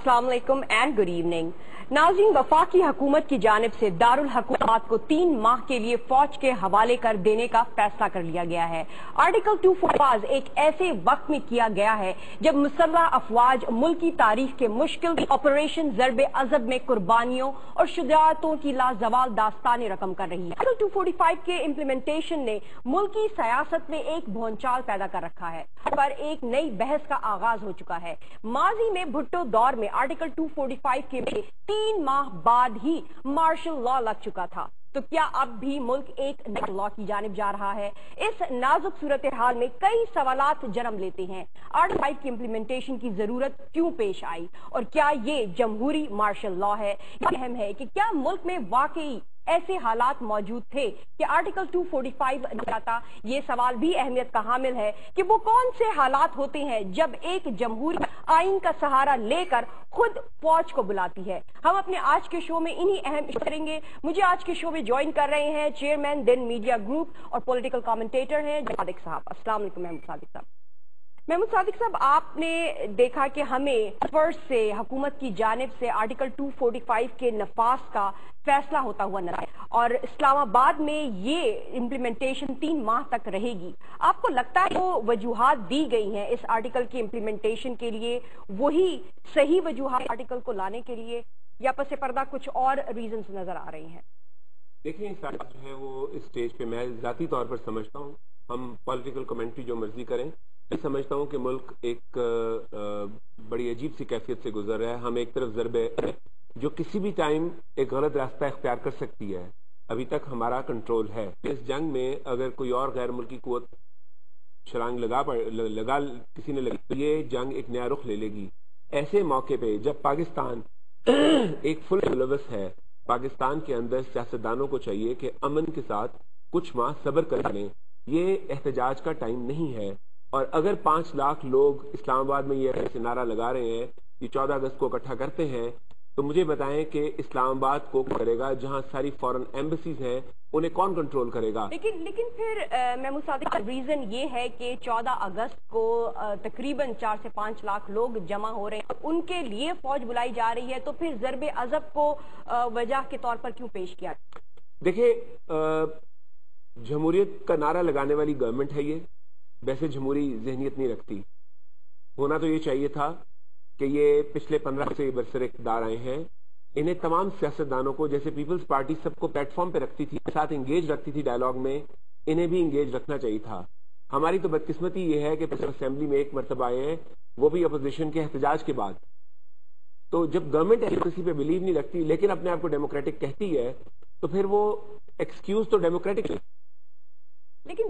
السلام علیکم and good evening ناظرین وفاقی حکومت کی جانب سے دارالحکومت کو تین ماہ کے لیے فوج کے حوالے کر دینے کا فیصلہ کر لیا گیا ہے۔ آرٹیکل ٹو فورواز ایک ایسے وقت میں کیا گیا ہے جب مسلح افواج ملکی تاریخ کے مشکل آپریشن ضرب ازب میں قربانیوں اور شجاعتوں کی لازوال داستان رقم کر رہی ہے آرٹیکل ٹو فورٹی فائیو کے امپلیمنٹیشن نے ملکی سیاست میں ایک بھونچال پیدا کر رکھا ہے۔ پر ایک نئی بحث کا آغاز ہو چکا ہے۔ ماضی میں بھٹو دور میں آرٹیکل ٹو فورٹی فائیو کے تین ماہ بعد ہی مارشل لا لگ چکا تھا۔ تو کیا اب بھی ملک ایک نئے لا کی جانب جا رہا ہے؟ اس نازک صورتحال میں کئی سوالات جنم لیتے ہیں۔ آرٹ فائیو کی امپلیمنٹیشن کی ضرورت کیوں پیش آئی؟ اور کیا یہ جمہوری مارشل لا ہے؟ یہ اہم ہے کہ کیا ملک میں واقعی ایسے حالات موجود تھے کہ آرٹیکل 245 جاتا یہ سوال بھی اہمیت کا حامل ہے کہ وہ کون سے حالات ہوتے ہیں جب ایک جمہوری آئین کا سہارا لے کر خود فوج کو بلاتی ہے۔ ہم اپنے آج کے شو میں انہی اہم کریں گے۔ مجھے آج کے شو میں جوائن کر رہے ہیں چیئرمین دن میڈیا گروپ اور پولیٹیکل کامنٹیٹر ہیں صادق صاحب۔ السلام علیکم محمد صادق صاحب۔ محمود صادق صاحب، آپ نے دیکھا کہ ہمیں فرسٹ سے، حکومت کی جانب سے آرٹیکل 245 کے نفاذ کا فیصلہ ہوتا ہوا نظر اور اسلام آباد میں یہ امپلیمنٹیشن تین ماہ تک رہے گی۔ آپ کو لگتا ہے وہ وجوہات دی گئی ہیں اس آرٹیکل کی امپلیمنٹیشن کے لیے، وہی صحیح وجوہات آرٹیکل کو لانے کے لیے، یا پس پردہ کچھ اور ریزنز نظر آ رہی ہیں؟ دیکھیں سارا جو ہے وہ اس سٹیج پہ میں ذاتی طور پر سمجھتا ہوں۔ ہم پولیٹیکل کمنٹری جو مرضی کریں، میں سمجھتا ہوں کہ ملک ایک بڑی عجیب سی کیفیت سے گزر رہا ہے۔ ہم ایک طرف ضرب جو کسی بھی ٹائم ایک غلط راستہ اختیار کر سکتی ہے۔ ابھی تک ہمارا کنٹرول ہے۔ اس جنگ میں اگر کوئی اور غیر ملکی قوت شرانگ لگا لگا، کسی نے لگا یہ جنگ ایک نیا رخ لے لے گی۔ ایسے موقع پہ جب پاکستان ایک فل ملوث ہے پاکستان کے اندر سیاستدانوں کو چاہیے کہ امن کے ساتھ کچھ ماہ صبر کر لیں۔ یہ احتجاج کا ٹائم نہیں ہے۔ اور اگر پانچ لاکھ لوگ اسلام آباد میں یہ نعرہ لگا رہے ہیں یہ چودہ اگست کو اکٹھا کرتے ہیں، تو مجھے بتائیں کہ اسلام آباد کو کرے گا جہاں ساری فورن ایمبسیز ہیں انہیں کون کنٹرول کرے گا؟ لیکن لیکن پھر محمود صادق ریزن یہ ہے کہ چودہ اگست کو تقریباً چار سے پانچ لاکھ لوگ جمع ہو رہے ہیں۔ ان کے لیے فوج بلائی جا رہی ہے تو پھر ضرب ازب کو وجہ کے طور پر کیوں پیش کیا؟ دیکھیں جمہوریت کا نعرہ لگانے والی گورنمنٹ ہے یہ۔ ویسے جمہوری ذہنیت نہیں رکھتی۔ ہونا تو یہ چاہیے تھا کہ یہ پچھلے پندرہ سے برسر اقتدار آئے ہیں۔ انہیں تمام سیاستدانوں کو، جیسے پیپلز پارٹی سب کو پلیٹ فارم پہ رکھتی تھی، ساتھ انگیج رکھتی تھی ڈائلوگ میں، انہیں بھی انگیج رکھنا چاہیے تھا۔ ہماری تو بدقسمتی یہ ہے کہ اسمبلی میں ایک مرتبہ آئے ہیں، وہ بھی اپوزیشن کے احتجاج کے بعد۔ تو جب گورنمنٹ کسی پہ بلیو نہیں رکھتی، لیکن اپنے آپ کو ڈیموکریٹک کہتی ہے، تو پھر وہ ایکسکیوز تو ڈیموکریٹک لیکن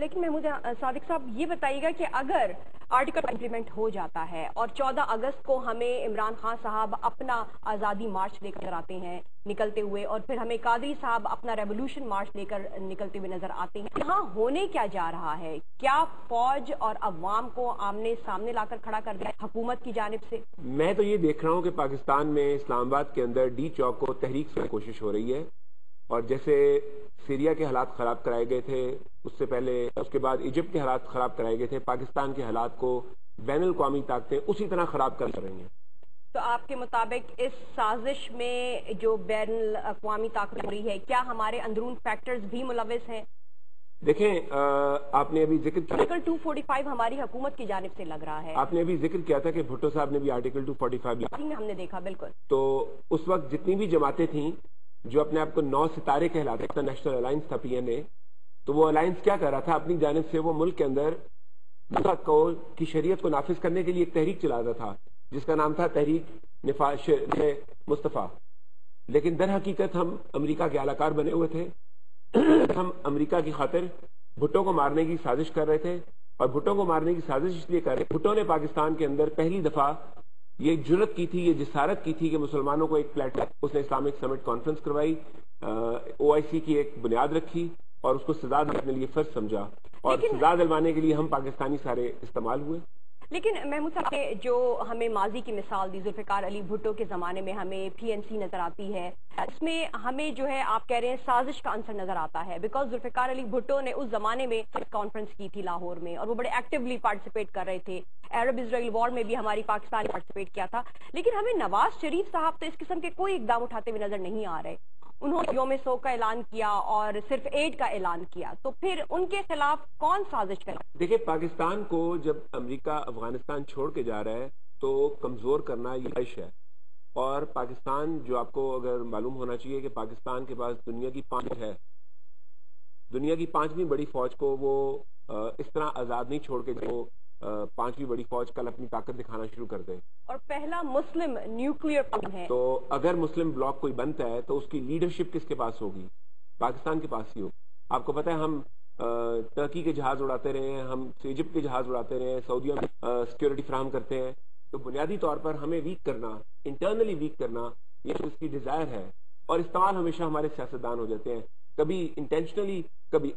لیکن محمود صادق صاحب، یہ بتائیے گا کہ اگر آرٹیکل امپلیمنٹ ہو جاتا ہے اور چودہ اگست کو ہمیں عمران خان صاحب اپنا آزادی مارچ لے کر آتے ہیں، نکلتے ہوئے، اور پھر ہمیں قادری صاحب اپنا ریولوشن مارچ لے کر نکلتے ہوئے نظر آتے ہیں، یہاں ہونے کیا جا رہا ہے؟ کیا فوج اور عوام کو آمنے سامنے لا کر کھڑا کر دیا حکومت کی جانب سے؟ میں تو یہ دیکھ رہا ہوں کہ پاکستان میں اسلام آباد کے اندر ڈی چوک کو تحریک سے کوشش ہو رہی ہے۔ اور جیسے سیریا کے حالات خراب کرائے گئے تھے اس سے پہلے اس کے بعد ایجپٹ کے حالات خراب کرائے گئے تھے پاکستان کے حالات کو بین الاقوامی طاقتیں اسی طرح خراب کر رہی ہیں۔ تو آپ کے مطابق اس سازش میں جو بین الاقوامی طاقت ہو رہی ہے کیا ہمارے اندرون فیکٹرز بھی ملوث ہیں؟ دیکھیں آپ نے ابھی ذکر کیا آرٹیکل 245 ہماری حکومت کی جانب سے لگ رہا ہے۔ آپ نے ابھی ذکر کیا تھا کہ بھٹو صاحب نے بھی آرٹیکل 245 لیا ہم نے دیکھا بالکل۔ تو اس وقت جتنی بھی جماعتیں تھیں جو اپنے آپ کو نو ستارے کہلاتے تھا نیشنل الائنس تھا پی این اے تو وہ الائنس کیا کر رہا تھا؟ اپنی جانب سے وہ ملک کے اندر کی شریعت کو نافذ کرنے کے لیے ایک تحریک چلا رہا تھا، جس کا نام تھا تحریک مصطفیٰ۔ لیکن در حقیقت ہم امریکہ کے اعلی کار بنے ہوئے تھے۔ ہم امریکہ کی خاطر بھٹو کو مارنے کی سازش کر رہے تھے۔ اور بھٹو کو مارنے کی سازش اس لیے کر رہے بھٹو نے پاکستان کے اندر پہلی دفعہ یہ جرت کی تھی یہ جسارت کی تھی کہ مسلمانوں کو ایک پلیٹ اس نے اسلامک سمٹ کانفرنس کروائی او آئی سی کی ایک بنیاد رکھی اور اس کو سزا دینے کے لیے فرض سمجھا۔ اور سزا دلوانے کے لیے ہم پاکستانی سارے استعمال ہوئے۔ لیکن محمود صاحب نے جو ہمیں ماضی کی مثال دی، ذوالفقار علی بھٹو کے زمانے میں ہمیں پی این سی نظر آتی ہے، اس میں ہمیں جو ہے، آپ کہہ رہے ہیں سازش کا عنصر نظر آتا ہے بیکاز ذوالفقار علی بھٹو نے اس زمانے میں کانفرنس کی تھی لاہور میں اور وہ بڑے ایکٹیولی پارٹیسپیٹ کر رہے تھے۔ عرب اسرائیل وار میں بھی ہماری پاکستان نے پارٹیسپیٹ کیا تھا۔ لیکن ہمیں نواز شریف صاحب تو اس قسم کے کوئی اقدام اٹھاتے ہوئے نظر نہیں آ رہے۔ انہوں نے یوم سو کا اعلان کیا اور صرف ایڈ کا اعلان کیا۔ تو پھر ان کے خلاف کون سازش کرا دیکھیں پاکستان کو جب امریکہ افغانستان چھوڑ کے جا رہا ہے تو کمزور کرنا یہ عائش ہے۔ اور پاکستان جو آپ کو اگر معلوم ہونا چاہیے کہ پاکستان کے پاس دنیا کی پانچ ہے، دنیا کی پانچویں بڑی فوج کو وہ اس طرح آزاد نہیں چھوڑ کے جو پانچویں بڑی فوج کل اپنی طاقت دکھانا شروع کر دیں اور پہلا مسلم نیوکلیئر ہے۔ تو اگر مسلم بلاک کوئی بنتا ہے تو اس کی لیڈرشپ کس کے پاس ہوگی؟ پاکستان کے پاس ہی ہوگی۔ آپ کو پتا ہے ہم ترکی کے جہاز اڑاتے رہے ہیں ہم ایجپٹ کے جہاز اڑاتے رہے ہیں سعودیہ میں سیکورٹی فراہم کرتے ہیں۔ تو بنیادی طور پر ہمیں ویک کرنا انٹرنلی ویک کرنا یہ اس کی ڈیزائر ہے۔ اور استعمال ہمیشہ ہمارے سیاستدان ہو جاتے ہیں۔ کبھی انٹینشنلی کبھی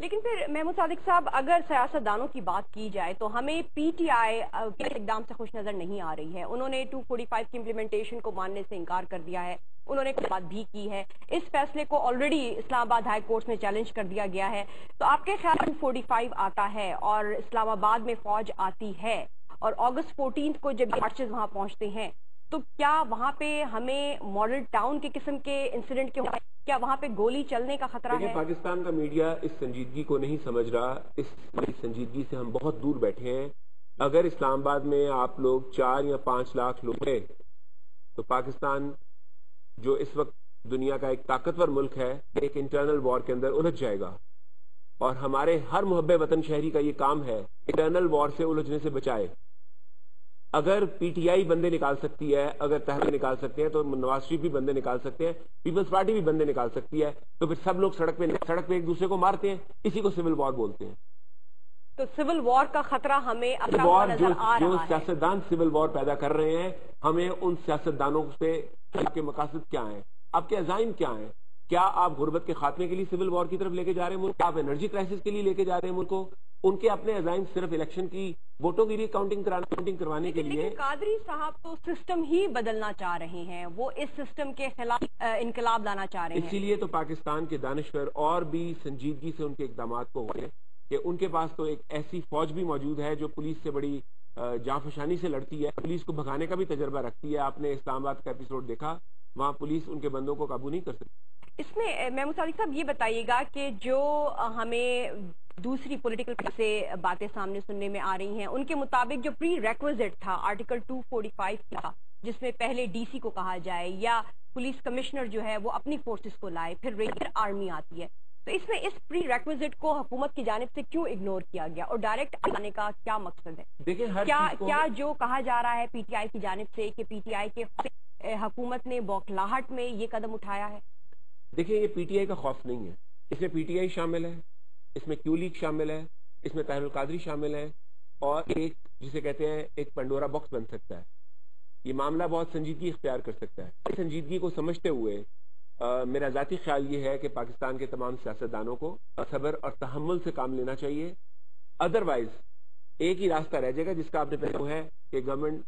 لیکن پھر محمود صادق صاحب، اگر سیاست دانوں کی بات کی جائے تو ہمیں پی ٹی آئی اقدام سے خوش نظر نہیں آ رہی ہے۔ انہوں نے ٹو فورٹی فائیو کی امپلیمنٹیشن کو ماننے سے انکار کر دیا ہے۔ انہوں نے بات بھی کی ہے اس فیصلے کو آلریڈی اسلام آباد ہائی کورٹ میں چیلنج کر دیا گیا ہے۔ تو آپ کے خیال ٹو فورٹی فائیو آتا ہے اور اسلام آباد میں فوج آتی ہے اور اگست فورٹینتھ کو جب مارچز وہاں پہنچتے ہیں تو کیا وہاں پہ ہمیں ماڈل ٹاؤن کے قسم کے انسیڈنٹ کے کیا وہاں پہ گولی چلنے کا خطرہ ہے؟ پاکستان کا میڈیا اس سنجیدگی کو نہیں سمجھ رہا۔ اس سنجیدگی سے ہم بہت دور بیٹھے ہیں۔ اگر اسلام آباد میں آپ لوگ چار یا پانچ لاکھ لوگ ہیں تو پاکستان جو اس وقت دنیا کا ایک طاقتور ملک ہے ایک انٹرنل وار کے اندر الجھ جائے گا۔ اور ہمارے ہر محبے وطن شہری کا یہ کام ہے انٹرنل وار سے الجھنے سے بچائے۔ اگر پی ٹی آئی بندے نکال سکتی ہے اگر تحریک نکال سکتے ہیں تو نواز شریف بھی بندے نکال سکتے ہیں پیپلز پارٹی بھی بندے نکال سکتی ہے تو پھر سب لوگ سڑک پہ سڑک پہ ایک دوسرے کو مارتے ہیں اسی کو سول وار بولتے ہیں۔ تو سول وار کا خطرہ ہمیں جو سیاستدان سول وار پیدا کر رہے ہیں ہمیں ان سیاستدانوں سے کے مقاصد کیا ہیں؟ آپ کے عزائم کیا ہیں؟ کیا آپ غربت کے خاتمے کے لیے سول وار کی طرف لے کے جا رہے ہیں ملک؟ آپ انرجی کرائسس کے لیے لے کے جا رہے ہیں ملک کو؟ ان کے اپنے عزائم صرف الیکشن کی ووٹوں کی کاؤنٹنگ کاؤنٹنگ کروانے کے لیے۔ قادری صاحب تو سسٹم ہی بدلنا چاہ رہے ہیں۔ وہ اس سسٹم کے خلاف انقلاب لانا چاہ رہے ہیں۔ اسی لیے تو پاکستان کے دانشور اور بھی سنجیدگی سے ان کے اقدامات کو ہوئے کہ ان کے پاس تو ایک ایسی فوج بھی موجود ہے جو پولیس سے بڑی جانفشانی سے لڑتی ہے۔ پولیس کو بھگانے کا بھی تجربہ رکھتی ہے۔ آپ نے اسلام آباد کا اپیسوڈ دیکھا وہاں پولیس ان کے بندوں کو قابو نہیں کر سکتی۔ اس میں محمود صادق صاحب یہ بتائیے گا کہ جو ہمیں دوسری پولیٹیکل سے باتیں سامنے سننے میں آ رہی ہیں۔ ان کے مطابق جو پری ریکوزٹ تھا آرٹیکل 245 تھا جس میں پہلے ڈی سی کو کہا جائے یا پولیس کمشنر جو ہے وہ اپنی فورسز کو لائے پھر ریگر آرمی آتی ہے۔ تو اس میں اس پری ریکوزٹ کو حکومت کی جانب سے کیوں اگنور کیا گیا؟ اور ڈائریکٹ آنے کا کیا مقصد ہے؟ کیا کیا جو کہا جا رہا ہے پی ٹی آئی کی جانب سے کہ پی ٹی آئی کے حکومت نے بوکلاہٹ میں یہ قدم اٹھایا ہے؟ دیکھیں یہ پی ٹی آئی کا خوف نہیں ہے۔ اس میں پی ٹی آئی شامل ہے۔ اس میں کیو لیگ شامل ہے اس میں طاہر القادری شامل ہے اور ایک جسے کہتے ہیں ایک پنڈورا باکس بن سکتا ہے۔ یہ معاملہ بہت سنجیدگی اختیار کر سکتا ہے۔ سنجیدگی کو سمجھتے ہوئے میرا ذاتی خیال یہ ہے کہ پاکستان کے تمام سیاستدانوں کو صبر اور تحمل سے کام لینا چاہیے۔ ادروائز ایک ہی راستہ رہ جائے گا جس کا آپ نے پہلے ہے کہ گورنمنٹ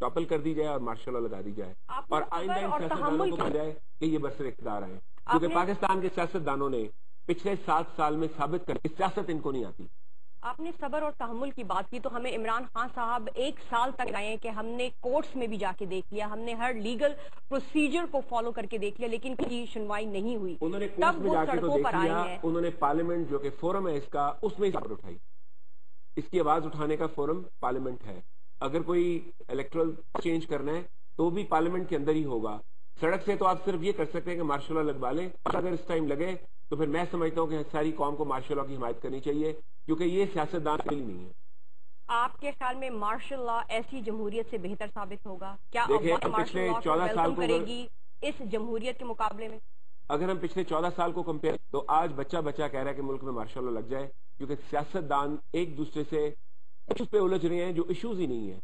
ٹاپل کر دی جائے اور مارشل لا لگا دی جائے۔ اور آئندہ ان سیاستدانوں کو جائے کہ یہ برسر اقتدار آئے۔ کیونکہ پاکستان کے سیاستدانوں نے پچھلے سات سال میں ثابت کر سیاست ان کو نہیں آتی۔ آپ نے صبر اور تحمل کی بات کی تو ہمیں عمران خان صاحب ایک سال تک آئے ہیں کہ ہم نے کورٹس میں بھی جا کے دیکھ لیا ہم نے ہر لیگل پروسیجر کو فالو کر کے دیکھ لیا لیکن کوئی سنوائی نہیں ہوئی۔ انہوں نے تب وہ سڑکوں پر آئے ہیں۔ انہوں نے پارلیمنٹ جو کہ فورم ہے اس کا اس میں خبر اٹھائی۔ اس کی آواز اٹھانے کا فورم پارلیمنٹ ہے۔ اگر کوئی الیکٹرل چینج کرنا ہے تو بھی پارلیمنٹ کے اندر ہی ہوگا۔ سڑک سے تو آپ صرف یہ کر سکتے ہیں کہ مارشل لا لگوا لیں۔ اگر اس ٹائم لگے تو پھر میں سمجھتا ہوں کہ ساری قوم کو مارشل لا کی حمایت کرنی چاہیے کیونکہ یہ سیاست دان کے لیے نہیں ہے۔ آپ کے خیال میں مارشل لا ایسی جمہوریت سے بہتر ثابت ہوگا؟ کیا پچھلے چودہ سال کرے گی اس جمہوریت کے مقابلے میں؟ اگر ہم پچھلے چودہ سال کو کمپیئر تو آج بچہ بچہ کہہ رہا ہے کہ ملک میں مارشل لا لگ جائے کیونکہ سیاست دان ایک دوسرے سے پہ الجھ رہے ہیں جو ایشوز ہی نہیں ہے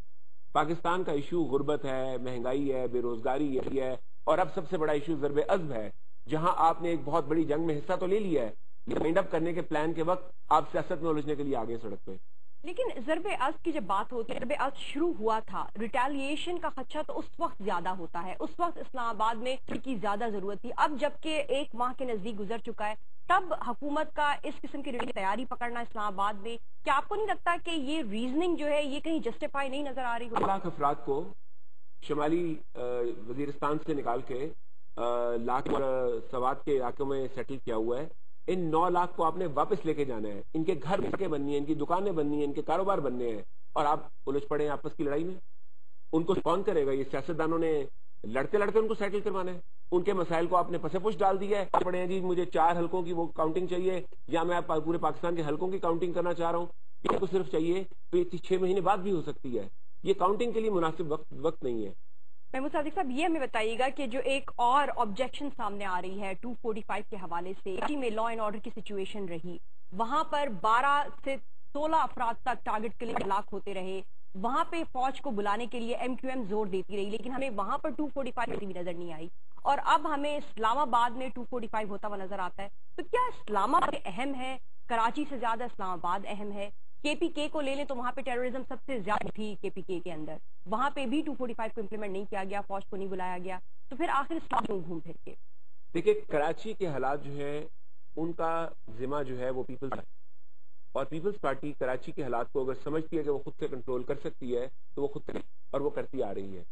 پاکستان کا ایشو غربت ہے مہنگائی ہے بے روزگاری ہے۔ اور اب سب سے بڑا ایشو ضرب عزم ہے جہاں آپ نے ایک بہت بڑی جنگ میں حصہ تو لے لیا ہے مائنڈ اپ کرنے کے پلان کے وقت آپ سیاست میں الجھنے کے لیے آگے سڑک پہ۔ لیکن ضرب از کی جب بات ہوتی ہے ضرب از شروع ہوا تھا ریٹیلیشن کا خدشہ تو اس وقت زیادہ ہوتا ہے۔ اس وقت اسلام آباد میں کی زیادہ ضرورت تھی۔ اب جبکہ ایک ماہ کے نزدیک گزر چکا ہے تب حکومت کا اس قسم کی تیاری پکڑنا اسلام آباد میں کیا آپ کو نہیں لگتا کہ یہ ریزننگ جو ہے یہ کہیں جسٹیفائی نہیں نظر آ رہی؟ لاکھ افراد کو شمالی وزیرستان سے نکال کے لاکھ سوات کے علاقوں میں سیٹل کیا ہوا ہے۔ ان نو لاکھ کو آپ نے واپس لے کے جانا ہے۔ ان کے گھر کے بننی ہے، ان کی دکانیں بننی ہیں، ان کے کاروبار بننے ہیں۔ اور آپ الجھ پڑے ہیں آپس کی لڑائی میں۔ ان کو کون کرے گا؟ یہ سیاستدانوں نے لڑتے لڑتے ان کو سیٹل کروانا ہے۔ ان کے مسائل کو آپ نے پسے پوچھ ڈال دیا ہے۔ پڑے ہیں جی مجھے چار حلقوں کی وہ کاؤنٹنگ چاہیے، یا میں پورے پاکستان کے حلقوں کی کاؤنٹنگ کرنا چاہ رہا ہوں۔ یہ کو صرف چاہیے، تو یہ چھ مہینے بعد بھی ہو سکتی ہے۔ یہ کاؤنٹنگ کے لیے مناسب وقت وقت نہیں ہے۔ محمود صادق صاحب، یہ ہمیں بتائیے گا کہ جو ایک اور آبجیکشن سامنے آ رہی ہے 245 کے حوالے سے جی میں لا اینڈ آرڈر کی سچویشن رہی۔ وہاں پر بارہ سے سولہ افراد تک ٹارگٹ کے لیے ہلاک ہوتے رہے۔ وہاں پہ فوج کو بلانے کے لیے ایم کیو ایم زور دیتی رہی، لیکن ہمیں وہاں پر 245 بھی نظر نہیں آئی۔ اور اب ہمیں اسلام آباد میں 245 ہوتا ہوا نظر آتا ہے۔ تو کیا اسلام آباد اہم ہے؟ کراچی سے زیادہ اسلام آباد اہم ہے؟ کے پی کے کو لے لیں تو وہاں پہ ٹیررزم سب سے زیادہ تھی کے پی کے کے اندر۔ وہاں پہ بھی 245 کو امپلیمنٹ نہیں کیا گیا، فوج کو نہیں بلایا گیا۔ تو پھر آخر اسلام کیوں گھوم پھر کے۔ دیکھیں کراچی کے حالات جو ہے ان کا ذمہ جو ہے وہ پیپلز اور پیپلز پارٹی کراچی کے حالات کو اگر سمجھتی ہے کہ وہ خود سے کنٹرول کر سکتی ہے، تو وہ خود اور وہ کرتی آ رہی ہے۔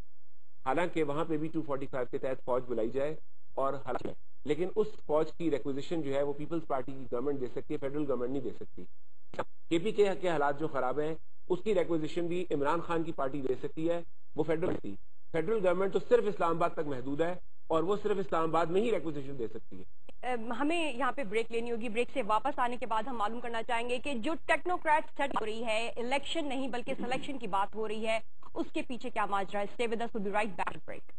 حالانکہ وہاں پہ بھی 245 کے تحت فوج بلائی جائے اور لیکن اس فوج کی ریکوزیشن جو ہے وہ پیپلز پارٹی کی گورنمنٹ دے سکتی ہے فیڈرل گورنمنٹ نہیں دے سکتی۔ کے پی کے حالات جو خراب ہیں، اس کی ریکوزیشن بھی عمران خان کی پارٹی دے سکتی ہے، وہ فیڈرل تھی فیڈرل گورنمنٹ تو صرف اسلام آباد تک محدود ہے اور وہ صرف اسلام آباد میں ہی ریکوزیشن دے سکتی ہے۔ ہمیں یہاں پہ بریک لینی ہوگی۔ بریک سے واپس آنے کے بعد ہم معلوم کرنا چاہیں گے کہ جو ٹیکنوکریٹ سیٹ ہو رہی ہے الیکشن نہیں بلکہ سلیکشن کی بات ہو رہی ہے، اس کے پیچھے کیا ماجرا ہے؟ Stay with us will be right back break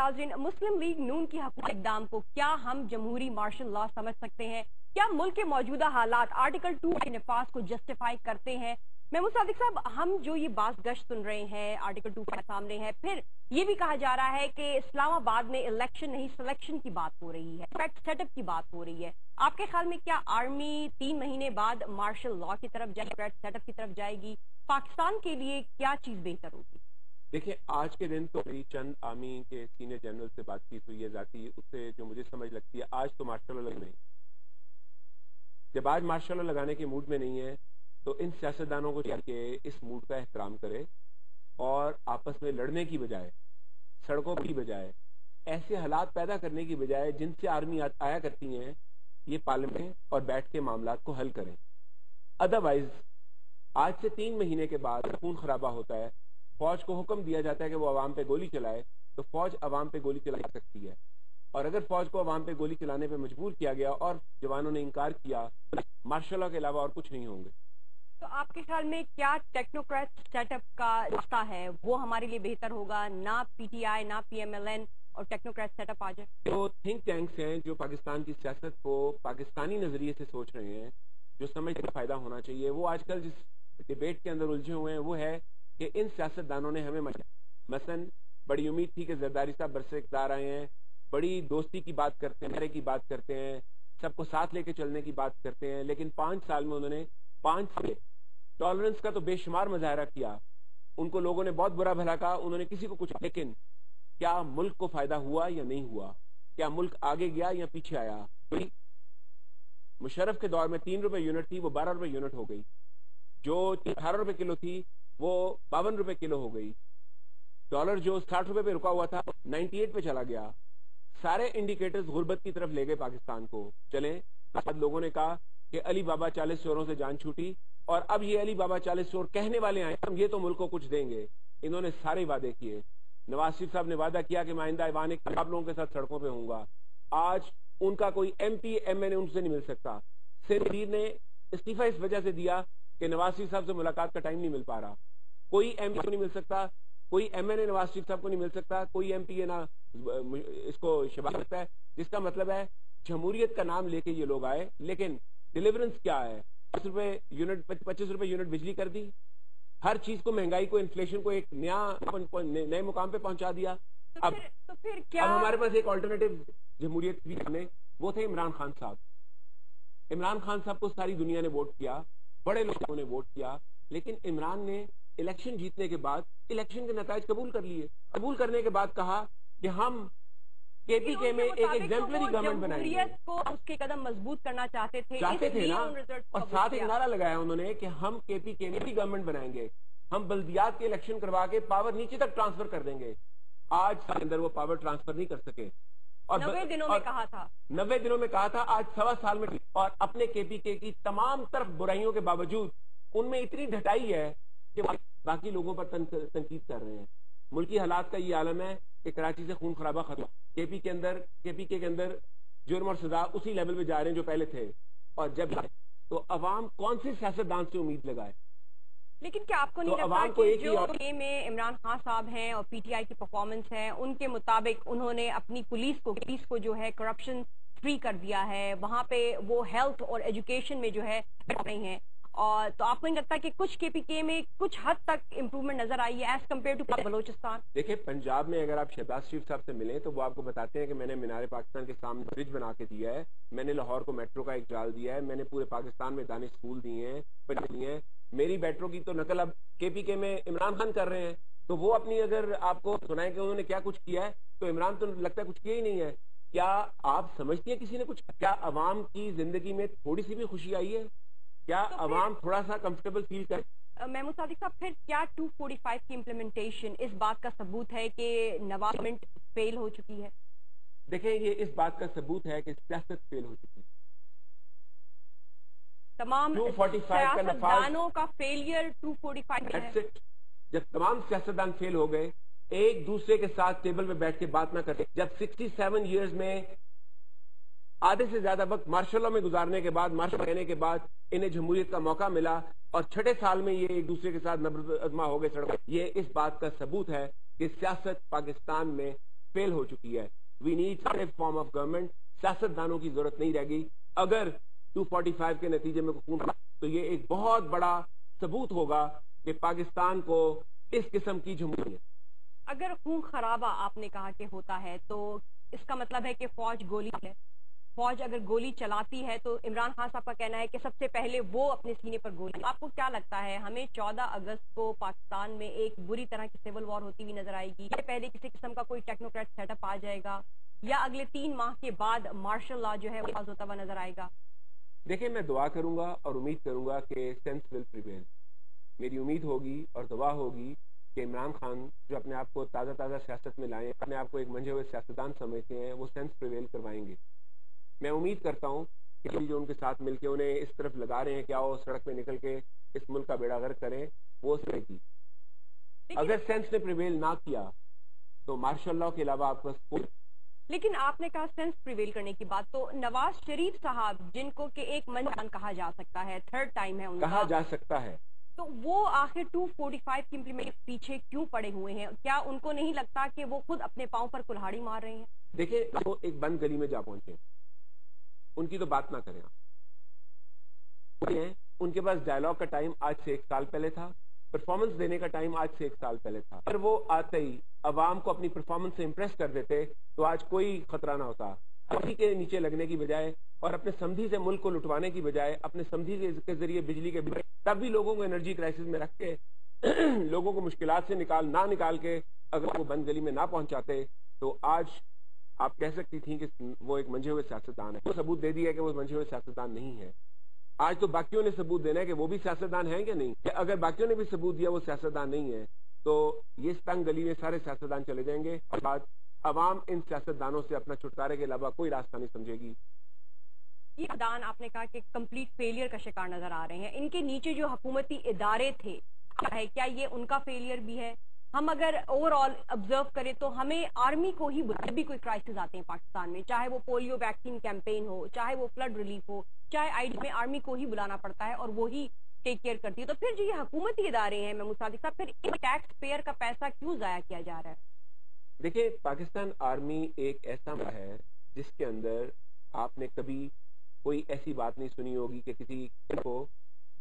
ناظرین، مسلم لیگ نون کی حکومت اقدام کو کیا ہم جمہوری مارشل لا سمجھ سکتے ہیں؟ کیا ملک کے موجودہ حالات آرٹیکل ٹو کے نفاذ کو جسٹیفائی کرتے ہیں؟ محمود صادق صاحب، ہم جو یہ باس گشت سن رہے ہیں آرٹیکل ٹو کے سامنے ہے، پھر یہ بھی کہا جا رہا ہے کہ اسلام آباد میں الیکشن نہیں سلیکشن کی بات ہو رہی ہے سیٹ اپ کی بات ہو رہی ہے۔ آپ کے خیال میں کیا آرمی تین مہینے بعد مارشل لا کی طرف جائے سیٹ اپ کی طرف جائے گی؟ پاکستان کے لیے کیا چیز بہتر ہوگی؟ دیکھیں، آج کے دن تو میری چند آرمی کے سینئر جنرل سے بات چیت ہوئی ہے، ذاتی اس سے جو مجھے سمجھ لگتی ہے، آج تو مارشل اللہ نہیں۔ جب آج مارشل اللہ لگانے کے موڈ میں نہیں ہے، تو ان سیاستدانوں کو کہ اس موڈ کا احترام کرے اور آپس میں لڑنے کی بجائے، سڑکوں کی بجائے، ایسے حالات پیدا کرنے کی بجائے جن سے آرمی آیا کرتی ہیں، یہ پارلیمنٹ اور بیٹھ کے معاملات کو حل کریں۔ ادروائز آج سے تین مہینے کے بعد خون خرابہ ہوتا ہے۔ فوج کو حکم دیا جاتا ہے کہ وہ عوام پہ گولی چلائے تو فوج عوام پہ گولی چلا سکتی ہے۔ اور اگر فوج کو عوام پہ گولی چلانے پہ مجبور کیا گیا اور جوانوں نے انکار کیا مارشل کے علاوہ اور کچھ نہیں ہوں گے۔ تو آپ کے خیال میں کیا ٹیکنوکریٹ سیٹ اپ کا رستہ ہے؟ وہ ہمارے لیے بہتر ہوگا نہ پی ٹی آئی نہ پی ایم ایل این اور ٹیکنوکریٹ سیٹ اپ آ جائے؟ جو تھنک ٹینکس ہیں جو پاکستان کی سیاست کو پاکستانی نظریے سے سوچ رہے ہیں جو سمجھ کا فائدہ ہونا چاہیے وہ آج کل جس ڈیبیٹ کے اندر الجھے ہوئے ہیں وہ ہے کہ ان سیاست دانوں نے ہمیں مثلا، بڑی امید تھی کہ زرداری صاحب برسے اقدار آئے ہیں، بڑی دوستی کی بات کرتے ہیں کی بات کرتے ہیں، سب کو ساتھ لے کے چلنے کی بات کرتے ہیں، لیکن پانچ سال میں انہوں نے پانچ سال ٹالرنس کا تو بے شمار مظاہرہ کیا۔ ان کو لوگوں نے بہت برا بھلا کہا، انہوں نے کسی کو کچھ لیکن کیا ملک کو فائدہ ہوا یا نہیں ہوا؟ کیا ملک آگے گیا یا پیچھے آیا؟ مشرف کے دور میں تین روپے یونٹ تھی، وہ بارہ روپے یونٹ ہو گئی۔ جو اٹھارہ روپے کلو تھی وہ باون روپے کلو ہو گئی۔ ڈالر جو ساٹھ روپے پہ رکا ہوا تھا نائنٹی ایٹ پہ چلا گیا۔ سارے انڈیکیٹرز غربت کی طرف لے گئے پاکستان کو۔ چلیں۔ لوگوں نے کہا کہ علی بابا چالیس چوروں سے جان چھوٹی۔ اور اب یہ علی بابا چالیس چور کہنے والے آئے ہم یہ تو ملک کو کچھ دیں گے۔ انہوں نے سارے وعدے کیے۔ نواز شریف صاحب نے وعدہ کیا کہ میں آئندہ ایوان آپ لوگوں کے ساتھ سڑکوں پہ ہوں گا۔ آج ان کا کوئی ایم پی ایم این ان سے نہیں مل سکتا۔ سیر نے استعفی اس وجہ سے دیا کہ نواز شریف صاحب سے ملاقات کا ٹائم نہیں مل پا رہا۔ کوئی ایم پی نہیں مل سکتا کوئی ایم این اے نواز شریف صاحب کو نہیں مل سکتا کوئی ایم پی اے نہ اس کو شبہ سکتا ہے جس کا مطلب ہے جمہوریت کا نام لے کے یہ لوگ آئے لیکن ڈیلیورنس کیا ہے؟ پچیس روپے یونٹ پچیس روپے یونٹ بجلی کر دی ہر چیز کو مہنگائی کو انفلیشن کو ایک نیا نئے مقام پہ پہنچا دیا۔ اب ہمارے پاس ایک آلٹرنیٹو جمہوریت بھی نے وہ تھے عمران خان صاحب۔ عمران خان صاحب کو ساری دنیا نے ووٹ کیا بڑے لوگوں نے ووٹ کیا لیکن عمران نے الیکشن جیتنے کے بعد الیکشن کے نتائج قبول کر لیے۔ قبول کرنے کے بعد کہا کہ ہم کے پی کے میں ایک ایگزمپلری گورنمنٹ بنائیں گے جمہوریت کو اس کے قدم مضبوط کرنا چاہتے تھے چاہتے تھے نا؟ اور ساتھ ایک۔ نعرہ لگایا انہوں نے کہ ہم کے پی کے میں بھی گورنمنٹ بنائیں گے۔ ہم بلدیات کے الیکشن کروا کے پاور نیچے تک ٹرانسفر کر دیں گے۔ آج سال کے اندر وہ پاور ٹرانسفر نہیں کر سکے۔ اور نوے دنوں میں کہا تھا۔ نوے دنوں میں کہا تھا آج سوا سال میں اور اپنے کے پی کے کی تمام طرف برائیوں کے باوجود ان میں اتنی ڈھٹائی ہے کہ باقی لوگوں پر تنق- تنقید کر رہے ہیں۔ ملکی حالات کا یہ عالم ہے کہ کراچی سے خون خرابہ ختم۔ کے پی کے اندر کے پی کے کے اندر جرم اور سزا اسی لیول پہ جا رہے ہیں جو پہلے تھے۔ اور جب تو عوام کون سی سیاست دان سے امید لگائے؟ لیکن کیا آپ کو نہیں لگتا کہ جو گیم میں عمران خان صاحب ہیں اور پی ٹی آئی کی پرفارمنس ہے ان کے مطابق انہوں نے اپنی پولیس کو پولیس کو جو ہے کرپشن فری کر دیا ہے۔ وہاں پہ وہ ہیلتھ اور ایجوکیشن میں جو ہے رہی ہیں۔ اور تو آپ کو نہیں لگتا کہ کچھ کے پی کے میں کچھ حد تک امپروومنٹ نظر آئی ہے ایز کمپیئر ٹو بلوچستان؟ دیکھیں پنجاب میں اگر آپ شہباز شریف صاحب سے ملیں تو وہ آپ کو بتاتے ہیں کہ میں نے مینار پاکستان کے سامنے برج بنا کے دیا ہے میں نے لاہور کو میٹرو کا ایک جال دیا ہے میں نے پورے پاکستان میں دانش اسکول دیے ہیں دیے ہیں۔ میری میٹرو کی تو نقل اب کے پی کے میں عمران خان کر رہے ہیں۔ تو وہ اپنی اگر آپ کو سنائیں کہ انہوں نے کیا کچھ کیا ہے تو عمران تو لگتا ہے کچھ کیا ہی نہیں ہے۔ کیا آپ سمجھتی ہیں کسی نے کچھ؟ کیا عوام کی زندگی میں تھوڑی سی بھی خوشی آئی ہے؟ کیا عوام تھوڑا سا کمفرٹیبل فیل کر محمود صادق صاحب پھر کیا 245 کی امپلیمنٹیشن اس بات کا ثبوت ہے کہ نواز گورنمنٹ فیل ہو چکی ہے؟ دیکھیں یہ اس بات کا ثبوت ہے کہ سیاست فیل ہو چکی ہے۔ تمام 245 کا نفاذ- سیاستدانوں کا فیلئر 245 میں ہے. جب تمام سیاستدان فیل ہو گئے ایک دوسرے کے ساتھ ٹیبل پہ بیٹھ کے بات نہ کرتے۔ جب سکسٹی سیون ایئرز میں آدھے سے زیادہ وقت مارشل میں گزارنے کے بعد، مارشل کہنے کے بعد انہیں جمہوریت کا موقع ملا اور چھٹے سال میں یہ ایک دوسرے کے ساتھ نبرد ازما ہو گئے سڑک یہ اس بات کا ثبوت ہے کہ سیاست پاکستان میں فیل ہو چکی ہے۔ We need form of government سیاست دانوں کی ضرورت نہیں رہ گئی۔ اگر 245 کے نتیجے میں تو یہ ایک بہت بڑا ثبوت ہوگا کہ پاکستان کو اس قسم کی جمہوریت۔ اگر خون خرابہ آپ نے کہا کہ ہوتا ہے تو اس کا مطلب ہے کہ فوج گولی ہے۔ فوج اگر گولی چلاتی ہے تو عمران خان صاحب کا کہنا ہے کہ سب سے پہلے وہ اپنے سینے پر گولی آپ کو کیا لگتا ہے؟ ہمیں چودہ اگست کو پاکستان میں ایک بری طرح کی سول وار ہوتی ہوئی نظر آئے گی۔ یا پہلے کسی قسم کا کوئی ٹیکنوکریٹ سیٹ اپ آ جائے گا یا اگلے تین ماہ کے بعد مارشل لا جو ہے وہ ہوتا ہوا نظر آئے گا۔ دیکھیں میں دعا کروں گا اور امید کروں گا کہ سینس ول پریویل میری امید ہوگی اور دعا ہوگی کہ عمران خان جو اپنے آپ کو تازہ تازہ سیاست میں لائیں، اپنے آپ کو ایک منجے ہوئے سیاستدان سمجھتے ہیں، وہ سینس پریویل کروائیں گے۔ میں امید کرتا ہوں کہ جو ان کے ساتھ مل کے انہیں اس طرف لگا رہے ہیں کہ آؤ سڑک پہ نکل کے اس ملک کا بیڑا غرق کریں وہ اس گی لیکن اگر سینس نے پریویل نہ کیا تو مارشاء اللہ کے علاوہ آپ کا لیکن آپ نے کہا سینس پریویل کرنے کی بات تو نواز شریف صاحب جن کو کہ ایک منجان کہا جا سکتا ہے تھرڈ ٹائم ہے ان کہا کا جا سکتا ہے۔ تو وہ آخر 245 کی امپلیمنٹ پیچھے کیوں پڑے ہوئے ہیں؟ کیا ان کو نہیں لگتا کہ وہ خود اپنے پاؤں پر کلہاڑی مار رہے ہیں؟ دیکھیں وہ ایک بند گلی میں جا پہنچے ان کی تو بات نہ کریں آپ۔ ان کے پاس ڈائلگ کا ٹائم آج سے ایک سال پہلے تھا پرفارمنس دینے کا ٹائم آج سے ایک سال پہلے تھا۔ اگر وہ آتے ہی عوام کو اپنی پرفارمنس سے امپریس کر دیتے، تو آج کوئی خطرہ نہ ہوتا۔ اسی کے نیچے لگنے کی بجائے اور اپنے سمدھی سے ملک کو لٹوانے کی بجائے، اپنے سمدھی کے ذریعے بجلی کے بل تب بھی لوگوں کو انرجی کرائسس میں رکھ کے لوگوں کو مشکلات سے نکال، نہ نکال کے اگر وہ بند گلی میں نہ پہنچاتے، تو آج آپ کہہ سکتی تھیں کہ وہ ایک منجے ہوئے سیاستدان ہے وہ ثبوت دے دیا کہ وہ منجے ہوئے سیاستدان نہیں ہے آج تو باقیوں نے ثبوت دینا ہے کہ وہ بھی سیاستدان ہیں کہ نہیں؟ کہ اگر باقیوں نے بھی ثبوت دیا وہ سیاستدان نہیں ہے تو یہ تنگ گلی میں سارے سیاستدان چلے جائیں گے اور بعد عوام ان سیاستدانوں سے اپنا چھٹکارے کے علاوہ کوئی راستہ نہیں سمجھے گی۔ یہ دان آپ نے کہا کہ کمپلیٹ فیلئر کا شکار نظر آ رہے ہیں۔ ان کے نیچے جو حکومتی ادارے تھے، کیا یہ ان کا فیلئر بھی ہے؟ ہم اگر اوور آل آبزرو کریں تو ہمیں آرمی کو ہی جب بھی کوئی کرائسس آتے ہیں پاکستان میں، چاہے وہ پولیو ویکسین کیمپین ہو، چاہے وہ فلڈ ریلیف ہو، چاہے آئی ڈی میں آرمی کو ہی بلانا پڑتا ہے اور وہی ٹیک کیئر کرتی ہے۔ تو پھر جو یہ حکومتی ادارے ہیں، میں مصادق صاحب، پھر ٹیکس پیئر کا پیسہ کیوں ضائع کیا جا رہا ہے؟ دیکھیں پاکستان آرمی ایک ایسا ہے جس کے اندر آپ نے کبھی کوئی ایسی بات نہیں سنی ہوگی کہ کسی کو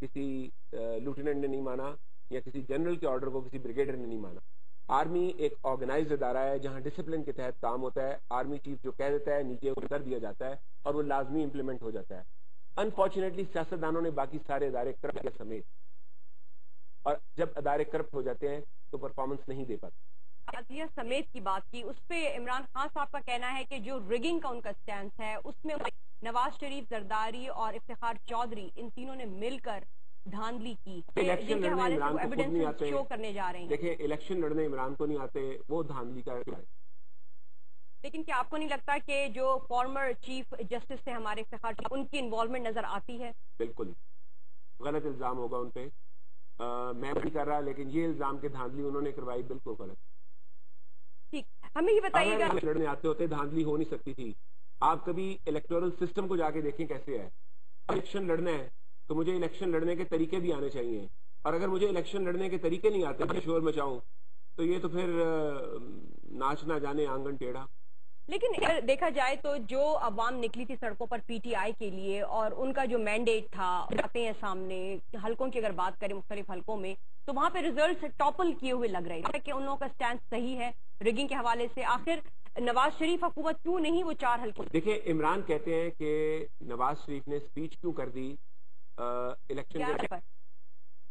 کسی لوٹیننٹ نے نہیں مانا۔ یا کسی جنرل کے آرڈر کو کسی بریگیڈر نے نہیں مانا۔ آرمی ایک آرگنائز ادارہ ہے جہاں ڈسپلن کے تحت کام ہوتا ہے۔ آرمی چیف جو کہہ دیتا ہے نیچے کر دیا جاتا ہے اور وہ لازمی امپلیمنٹ ہو جاتا ہے۔ انفارچونیٹلی سیاستدانوں نے باقی سارے ادارے کرپٹ کے سمیت۔ اور جب ادارے کرپٹ ہو جاتے ہیں تو پرفارمنس نہیں دے پاتے۔ سمیت کی بات کی۔ اس پہ عمران خان صاحب کا کہنا ہے کہ جو ریگنگ کا ان کا سٹینس ہے، اس میں نواز شریف زرداری اور افتخار چودھری، ان تینوں نے مل کر دھاندلی کی۔ الیکشن لڑنے عمران کو خود نہیں آتے۔ کرنے جا رہے ہیں۔ دیکھیں الیکشن لڑنے عمران کو نہیں آتے وہ دھاندلی کا ہے۔ لیکن کیا آپ کو نہیں لگتا کہ جو فارمر چیف جسٹس تھے ہمارے افتخار ان کی انوالومنٹ نظر آتی ہے؟ بالکل۔ غلط الزام ہوگا ان پہ۔ میں بھی کر رہا لیکن یہ الزام کے دھاندلی انہوں نے کروائی بالکل غلط۔ ٹھیک۔ ہمیں یہ بتائیے گا لڑنے آتے ہوتے دھاندلی ہو نہیں سکتی تھی۔ آپ کبھی الیکٹورل سسٹم کو جا کے دیکھیں کیسے ہے۔ الیکشن لڑنا ہے۔ تو مجھے الیکشن لڑنے کے طریقے بھی آنے چاہیے۔ اور اگر مجھے الیکشن لڑنے کے طریقے نہیں آتے میں شور میں چاہوں تو یہ تو پھر ناچ نہ جانے آنگن ٹیڑھا۔ لیکن دیکھا جائے تو جو عوام نکلی تھی سڑکوں پر پی ٹی آئی کے لیے اور ان کا جو مینڈیٹ تھا جاتے ہیں سامنے حلقوں کی اگر بات کریں مختلف حلقوں میں تو وہاں پہ ریزلٹ ٹاپل کیے ہوئے لگ رہے ہیں۔ کہ ان لوگوں کا سٹینڈ صحیح ہے ریگنگ کے حوالے سے۔ آخر نواز شریف حکومت کیوں نہیں وہ چار حلقے؟ دیکھیں عمران کہتے ہیں کہ نواز شریف نے سپیچ کیوں کر دی؟ الیکشن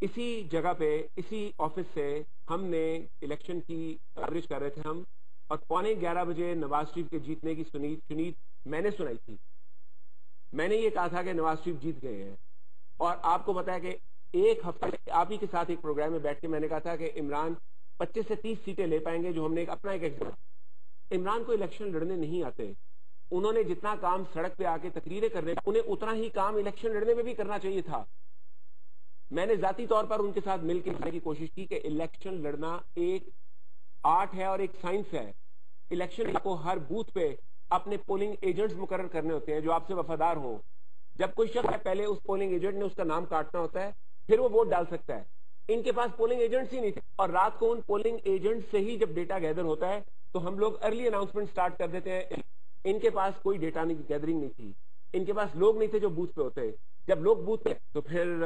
اسی جگہ پہ اسی آفس سے ہم نے الیکشن کی کوریج کر رہے تھے ہم اور پونے گیارہ بجے نواز شریف کے جیتنے کی سنید سنید میں نے سنائی تھی۔ میں نے یہ کہا تھا کہ نواز شریف جیت گئے ہیں۔ اور آپ کو بتایا کہ ایک ہفتے آپ ہی کے ساتھ ایک پروگرام میں بیٹھ کے میں نے کہا تھا کہ عمران پچیس سے تیس سیٹیں لے پائیں گے جو ہم نے اپنا ایک ایگزام عمران کو الیکشن لڑنے نہیں آتے۔ انہوں نے جتنا کام سڑک پہ آ کے تقریریں کرنے انہیں اتنا ہی کام الیکشن لڑنے میں بھی کرنا چاہیے تھا۔ میں نے ذاتی طور پر ان کے ساتھ مل کے کی کوشش کی کہ الیکشن لڑنا ایک آرٹ ہے اور ایک سائنس ہے۔ الیکشن کو ہر بوتھ پہ اپنے پولنگ ایجنٹس مقرر کرنے ہوتے ہیں جو آپ سے وفادار ہوں۔ جب کوئی شخص ہے، پہلے اس پولنگ ایجنٹ نے اس کا نام کاٹنا ہوتا ہے، پھر وہ ووٹ ڈال سکتا ہے۔ ان کے پاس پولنگ ایجنٹس ہی نہیں تھے۔ اور رات کو ان پولنگ ایجنٹ سے ہی جب ڈیٹا گیدر ہوتا ہے، تو ہم لوگ ارلی اناؤنسمنٹ سٹارٹ کر دیتے ہیں۔ ان کے پاس کوئی ڈیٹا نہیں گیدرنگ نہیں تھی۔ ان کے پاس لوگ نہیں تھے جو بوتھ پہ ہوتے۔ جب لوگ بوتھ پہ، تو پھر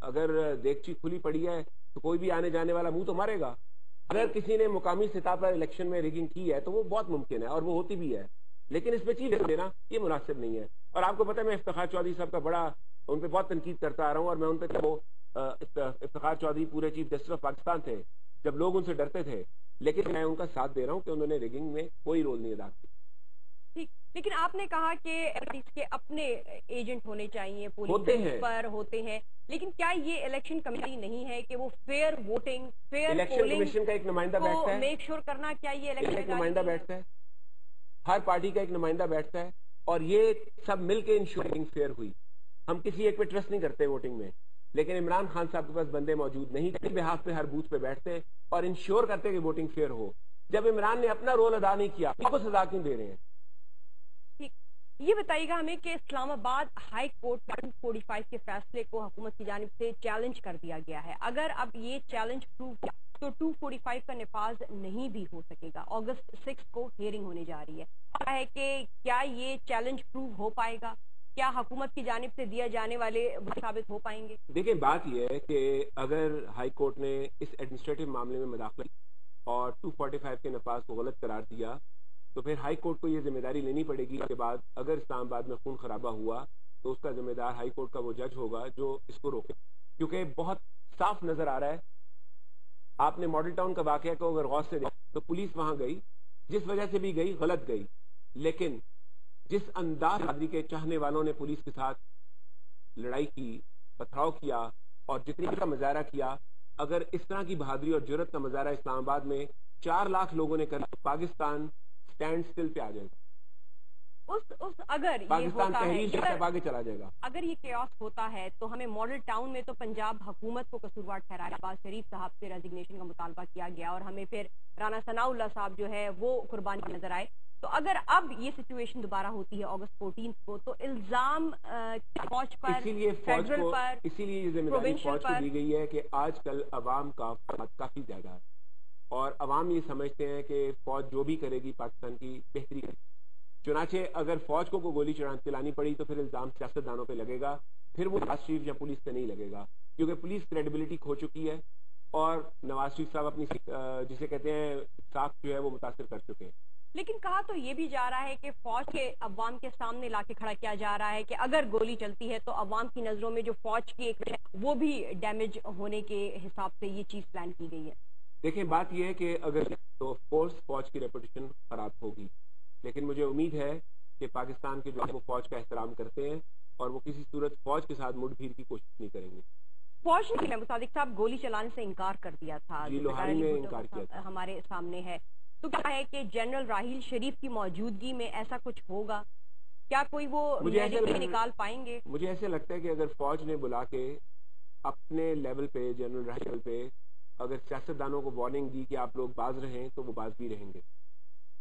اگر دیکھ کھلی پڑی ہے، تو کوئی بھی آنے جانے والا منہ تو مارے گا۔ اگر کسی نے مقامی سطح پر الیکشن میں ریگنگ کی ہے، تو وہ بہت ممکن ہے اور وہ ہوتی بھی ہے۔ لیکن اس پہ چیز دینا، یہ مناسب نہیں ہے۔ اور آپ کو پتا ہے، میں افتخار چودھری صاحب کا بڑا، ان پہ بہت تنقید کرتا آ رہا ہوں اور میں ان پہ وہ افتخار چودھری پورے چیف جسٹس آف پاکستان تھے۔ جب لوگ ان سے ڈرتے تھے، لیکن میں ان کا ساتھ دے رہا ہوں کہ انہوں نے ریگنگ میں کوئی رول نہیں ادا کیا۔ لیکن آپ نے کہا کہ کے اپنے ایجنٹ ہونے چاہیے پولیس پر ہوتے ہیں لیکن کیا یہ الیکشن کمیٹی نہیں ہے کہ وہ فیئر ووٹنگ فیئر کا ایک نمائندہ بیٹھتا ہے۔ میک شور کرنا کیا یہ الیکشن ایک نمائندہ بیٹھتا ہے۔ ہر پارٹی کا ایک نمائندہ بیٹھتا ہے اور یہ سب مل کے انشورنگ فیئر ہوئی۔ ہم کسی ایک پہ ٹرسٹ نہیں کرتے ووٹنگ میں۔ لیکن عمران خان صاحب کے پاس بندے موجود نہیں بحاف پہ ہر بوتھ پہ بیٹھتے اور انشور کرتے کہ ووٹنگ فیئر ہو۔ جب عمران نے اپنا رول ادا نہیں کیا آپ کو سزا کیوں دے رہے ہیں؟ یہ بتائیے گا ہمیں کہ اسلام آباد ہائی کورٹ فورٹی فائیو کے فیصلے کو حکومت کی جانب سے چیلنج کر دیا گیا ہے۔ اگر اب یہ چیلنج پروو تو ٹو فورٹی فائیو کا نفاذ نہیں بھی ہو سکے گا۔ اگست سکس کو ہیئرنگ ہونے جا رہی ہے۔ کہ کیا یہ چیلنج پروو ہو پائے گا؟ کیا حکومت کی جانب سے دیا جانے والے ثابت ہو پائیں گے؟ دیکھیں بات یہ ہے کہ اگر ہائی کورٹ نے اس ایڈمنسٹریٹو معاملے میں مداخلت اور ٹو فورٹی فائیو کے نفاذ کو غلط قرار دیا تو پھر ہائی کورٹ کو یہ ذمہ داری لینی پڑے گی کے بعد اگر اسلام آباد میں خون خرابہ ہوا تو اس کا ذمہ دار ہائی کورٹ کا وہ جج ہوگا جو اس کو روکے کیونکہ بہت صاف نظر آ رہا ہے۔ آپ نے ماڈل ٹاؤن کا واقعہ کو اگر غور سے دیکھا تو پولیس وہاں گئی، جس وجہ سے بھی گئی، غلط گئی۔ لیکن جس انداز برادری کے چاہنے والوں نے پولیس کے ساتھ لڑائی کی، پتھراؤ کیا اور جتنی کا مظاہرہ کیا، اگر اس طرح کی بہادری اور جرت کا مظاہرہ اسلام آباد میں چار لاکھ لوگوں نے کر پاکستان سٹینڈ سٹل پہ آ جائے گا۔ اس اس اگر یہ ہوتا ہے چلا جائے گا۔ اگر یہ کیاس ہوتا ہے تو ہمیں ماڈل ٹاؤن میں تو پنجاب حکومت کو قصوروار ٹھہرایا۔ باز شریف صاحب سے ریزگنیشن کا مطالبہ کیا گیا اور ہمیں پھر رانا ثناء اللہ صاحب جو ہے وہ قربانی نظر آئے۔ تو اگر اب یہ سچویشن دوبارہ ہوتی ہے اگست فورٹین کو تو الزام فوج پر اسی لیے فوج کو پر اسی لیے یہ ذمہ داری فوج کو دی گئی ہے کہ آج کل عوام کا کافی زیادہ ہے۔ اور عوام یہ سمجھتے ہیں کہ فوج جو بھی کرے گی پاکستان کی بہتری کرے گی۔ چنانچہ اگر فوج کو کوئی گولی چڑھا چلانی پڑی تو پھر الزام سیاست دانوں پہ لگے گا، پھر وہ نواز شریف یا پولیس پہ نہیں لگے گا، کیونکہ پولیس کریڈیبلٹی کھو چکی ہے اور نواز شریف صاحب اپنی جسے کہتے ہیں ساکھ جو ہے وہ متاثر کر چکے ہیں۔ لیکن کہا تو یہ بھی جا رہا ہے کہ فوج کے عوام کے سامنے لا کے کھڑا کیا جا رہا ہے کہ اگر گولی چلتی ہے تو عوام کی نظروں میں جو فوج کی ایک وہ بھی ڈیمیج ہونے کے حساب سے یہ چیز پلان کی گئی ہے۔ دیکھیں بات یہ ہے کہ اگر تو فورس فوج کی ریپوٹیشن خراب ہوگی لیکن مجھے امید ہے کہ پاکستان کے جو ہے وہ فوج کا احترام کرتے ہیں اور وہ کسی صورت فوج کے ساتھ مڑ بھیڑ کی کوشش نہیں کریں گے۔ فوج نے مصادق صاحب گولی چلانے سے انکار کر دیا تھا۔ جی، لوہاری نے انکار کیا تھا۔ ہمارے سامنے ہے۔ تو کیا ہے کہ جنرل راہیل شریف کی موجودگی میں ایسا کچھ ہوگا؟ کیا کوئی وہ نکال پائیں گے؟ مجھے ایسے لگتا ہے کہ اگر فوج نے بلا کے اپنے لیول پہ جنرل لیول پہ اگر سیاست دانوں کو وارننگ دی کہ آپ لوگ باز رہیں تو وہ باز بھی رہیں گے۔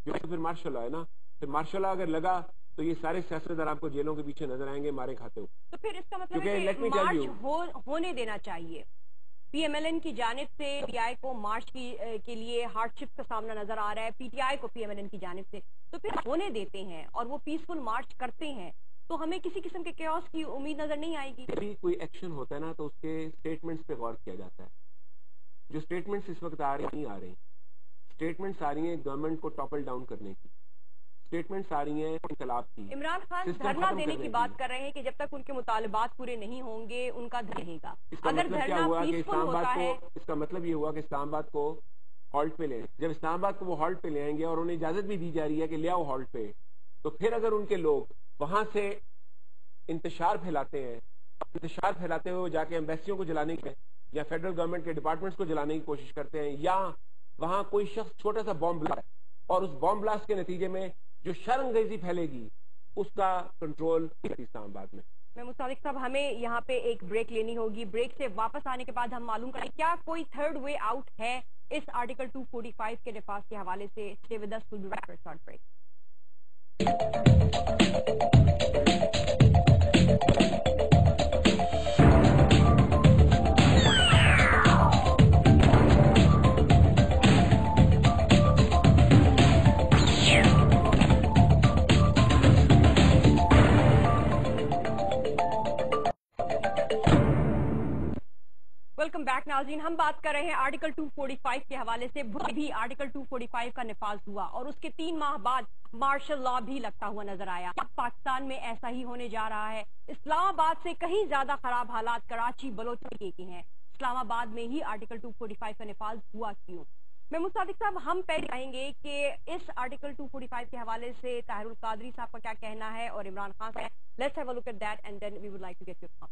کیونکہ پھر مارشل لا ہے نا۔ پھر مارشل لا اگر لگا تو یہ سارے سیاست دان آپ کو جیلوں کے پیچھے نظر آئیں گے مارے کھاتے ہو تو پھر اس کا مطلب ہے کہ مارچ ہونے دینا چاہیے۔ پی ایم ایل این کی جانب سے پی آئی کو مارچ کے لیے ہارڈ شپ کا سامنا نظر آ رہا ہے۔ پی ٹی آئی کو پی ایم ایل این کی جانب سے۔ تو پھر ہونے دیتے ہیں اور وہ پیسفل مارچ کرتے ہیں۔ تو ہمیں کسی قسم کے کیوس کی امید نظر نہیں آئے گی۔ کوئی ایکشن ہوتا ہے نا تو اس کے اسٹیٹمنٹس پہ غور کیا جاتا ہے۔ جو اسٹیٹمنٹس اس وقت آ رہی نہیں آ رہی اسٹیٹمنٹس آ رہی ہیں گورنمنٹ کو ٹاپل ڈاؤن کرنے کی۔ اسٹیٹمنٹس آ رہی ہیں انقلاب کی۔ عمران خان دھرنا دینے کی۔ بات کر رہے ہیں کہ جب تک ان کے مطالبات پورے نہیں ہوں گے ان کا رہے گا۔ اگر مطلب دھرنا پیسفل ہوتا ہے اس کا مطلب یہ ہوا کہ اسلام آباد کو ہالٹ پہ لیں جب اسلام آباد کو وہ ہالٹ پہ لے آئیں گے اور انہیں اجازت بھی دی جا رہی ہے کہ لے آؤ ہالٹ پہ تو پھر اگر ان کے لوگ وہاں سے انتشار پھیلاتے ہیں انتشار پھیلاتے ہوئے وہ جا کے ایمبیسیوں کو جلانے کے یا فیڈرل گورنمنٹ کے ڈپارٹمنٹس کو جلانے کی کوشش کرتے ہیں، یا وہاں کوئی شخص چھوٹا سا بام بلا اور اس بام بلاسٹ کے نتیجے میں جو شرنگیزی پھیلے گی، اس کا کنٹرول اسلام آباد میں۔ میں مصادق صاحب، ہمیں یہاں پہ ایک بریک لینی ہوگی۔ بریک سے واپس آنے کے بعد ہم معلوم کریں کیا کوئی تھرڈ وے آؤٹ ہے اس آرٹیکل 245 کے نفاذ کے حوالے سے۔ ویلکم بیک ناظرین ہم بات کر رہے ہیں آرٹیکل 245 کے حوالے سے۔ بھی آرٹیکل 245 کا نفاذ ہوا اور اس کے تین ماہ بعد مارشل لا بھی لگتا ہوا نظر آیا۔ اب پاکستان میں ایسا ہی ہونے جا رہا ہے۔ اسلام آباد سے کہیں زیادہ خراب حالات کراچی بلوچی کے ہیں۔ اسلام آباد میں ہی آرٹیکل 245 کا نفاذ ہوا کیوں؟ میں مصادق صاحب، ہم پہلے کہیں گے کہ اس آرٹیکل 245 کے حوالے سے طاہر القادری صاحب کا کیا کہنا ہے اور عمران خان صاحب۔ Let's have a look at that and then we would like to get your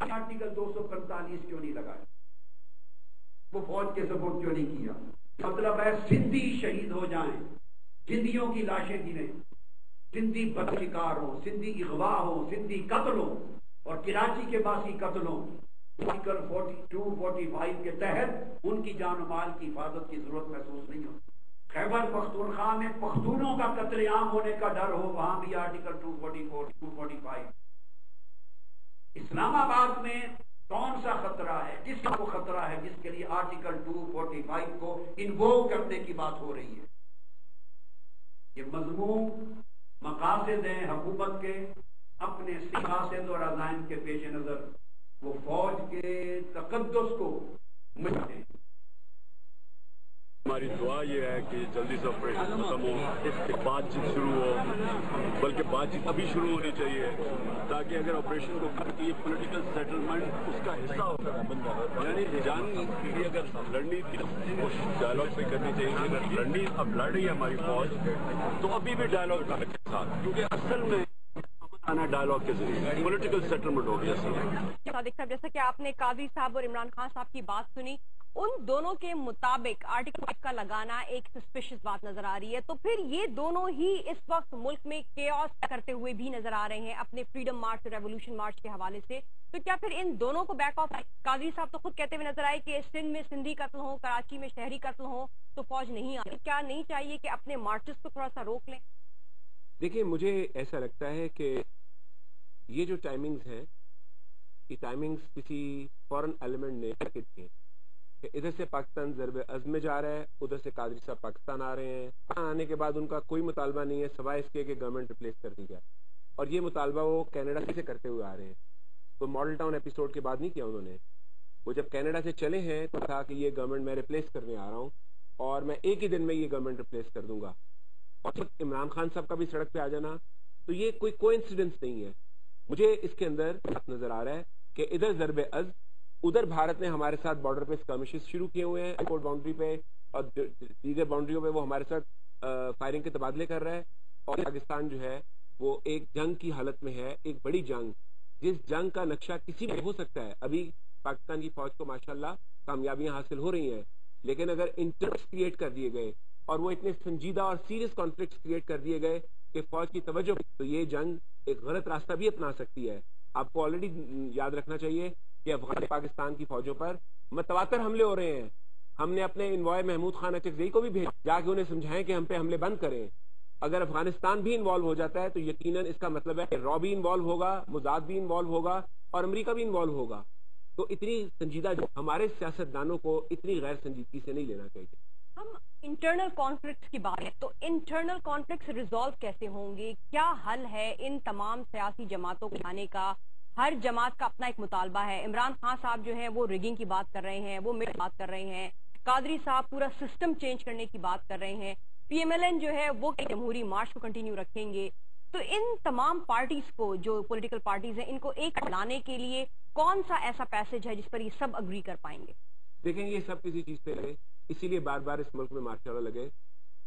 article دو سو پینتالیس کیوں نہیں لگایا؟ وہ فوج کے سپورٹ کیوں نہیں کیا؟ مطلب ہے سندھی شہید ہو جائیں، سندھیوں کی لاشیں گریں، سندھی بد شکار ہو سندھی اغوا ہو سندھی قتل ہو اور کراچی کے باسی قتل ہو آرٹیکل 42 45 کے تحت ان کی جان و مال کی حفاظت کی ضرورت محسوس نہیں ہو خیبر پختونخوا میں پختونوں کا قتل عام ہونے کا ڈر ہو، وہاں بھی آرٹیکل 244 245 اسلام آباد میں کون سا خطرہ ہے؟ کس کو خطرہ ہے جس کے لیے آرٹیکل 245 کو انوو کرنے کی بات ہو رہی ہے؟ یہ مضمون مقاصد ہیں حکومت کے، اپنے سیاست اور عزائم کے پیش نظر، وہ فوج کے تقدس کو مجھتے ہیں۔ ہماری دعا یہ ہے کہ جلدی سے آپریشن ختم ہو بات چیت شروع ہو، بلکہ بات چیت ابھی شروع ہونی چاہیے تاکہ اگر آپریشن کو کر کے پولیٹیکل سیٹلمنٹ اس کا حصہ ہوتا ہے یعنی جنگ کی اگر لڑنے کی کوشش ڈائلاگ پہ کرنی چاہیے جی اگر لڑنی، اب لڑ رہی ہے ہماری فوج، تو ابھی بھی ڈائلاگ کے ساتھ، کیونکہ اصل میں آنا ڈائلاگ کے ذریعے پولیٹیکل سیٹلمنٹ ہوگی اصل میں صادق صاحب، جیسا کہ آپ نے قادری صاحب اور عمران خان صاحب کی بات سنی ان دونوں کے مطابق آرٹیکل کا لگانا ایک سسپیشس بات نظر آ رہی ہے۔ تو پھر یہ دونوں ہی اس وقت ملک میں کیوس کرتے ہوئے بھی نظر آ رہے ہیں اپنے فریڈم مارچ ریولوشن مارچ کے حوالے سے۔ تو کیا پھر ان دونوں کو بیک آف قادری صاحب تو خود کہتے ہوئے نظر آئے کہ سندھ میں سندھی قتل ہو کراچی میں شہری قتل ہو تو فوج نہیں آئی کیا نہیں چاہیے کہ اپنے مارچز کو تھوڑا سا روک لیں؟ دیکھیں مجھے ایسا لگتا ہے کہ یہ جو ٹائمنگز ہیں، یہ ٹائمنگز کسی فورن ایلیمنٹ نے ہیں۔ کہ ادھر سے پاکستان ضرب عزم میں جا رہا ہے، ادھر سے قادری صاحب پاکستان آ رہے ہیں۔ آنے کے بعد ان کا کوئی مطالبہ نہیں ہے، سوائے اس کے کہ گورنمنٹ ریپلیس کر دی جائے۔ اور یہ مطالبہ وہ کینیڈا سے کرتے ہوئے آ رہے ہیں۔ تو ماڈل ٹاؤن ایپیسوڈ کے بعد نہیں کیا انہوں نے۔ وہ جب کینیڈا سے چلے ہیں تو تھا کہ یہ گورنمنٹ میں ریپلیس کرنے آ رہا ہوں اور میں ایک ہی دن میں یہ گورنمنٹ ریپلیس کر دوں گا۔ اور عمران خان صاحب کا بھی سڑک پہ آ جانا، تو یہ کوئی کوئنسیڈنس نہیں ہے۔ مجھے اس کے اندر نظر آ رہا ہے کہ ادھر ضرب از ادھر بھارت نے ہمارے ساتھ بارڈر پہ اسکرمشز شروع کیے ہوئے ہیں باؤنڈری پہ اور دیگر باؤنڈریوں پہ وہ ہمارے ساتھ فائرنگ کے تبادلے کر رہا ہے اور پاکستان جو ہے، وہ ایک جنگ کی حالت میں ہے، ایک بڑی جنگ۔ جس جنگ کا نقشہ کسی میں ہو سکتا ہے۔ ابھی پاکستان کی فوج کو ماشاءاللہ کامیابیاں حاصل ہو رہی ہیں، لیکن اگر انٹرسٹ کریٹ کر دیے گئے اور وہ اتنے سنجیدہ اور سیریس کانفلکٹ کریٹ کر دیے گئے کہ فوج کی توجہ، تو یہ جنگ ایک غلط راستہ بھی اپنا سکتی ہے۔ آپ کو آلریڈی یاد رکھنا چاہیے کہ افغان پاکستان کی فوجوں پر متواتر حملے ہو رہے ہیں۔ ہم نے اپنے انوائے محمود خان اچکزئی کو بھی بھیجا جا کے انہیں سمجھائیں کہ ہم پہ حملے بند کریں۔ اگر افغانستان بھی انوالو ہو جاتا ہے تو یقیناً اس کا مطلب ہے کہ را بھی انوالو ہوگا، مزاد بھی انوالو ہوگا اور امریکہ بھی انوالو ہوگا۔ تو اتنی سنجیدہ ہمارے سیاست دانوں کو اتنی غیر سنجیدگی سے نہیں لینا چاہیے۔ ہم انٹرنل کانفلکٹس کی بات ہے، تو انٹرنل کانفلکٹس ریزالو کیسے ہوں گے؟ کیا حل ہے ان تمام سیاسی جماعتوں کو لانے کا؟ ہر جماعت کا اپنا ایک مطالبہ ہے۔ عمران خان صاحب جو ہیں وہ ریگنگ کی بات کر رہے ہیں، وہ میرے بات کر رہے ہیں۔ قادری صاحب پورا سسٹم چینج کرنے کی بات کر رہے ہیں۔ پی ایم ایل این جو ہے وہ جمہوری مارچ کو کنٹینیو رکھیں گے۔ تو ان تمام پارٹیز کو جو پولیٹیکل پارٹیز ہیں، ان کو ایک لانے کے لیے کون سا ایسا پیسج ہے جس پر یہ سب اگری کر پائیں گے؟ دیکھیں یہ سب کسی چیز پہ لگے۔ اسی لیے بار بار اس ملک میں مارچ لگے۔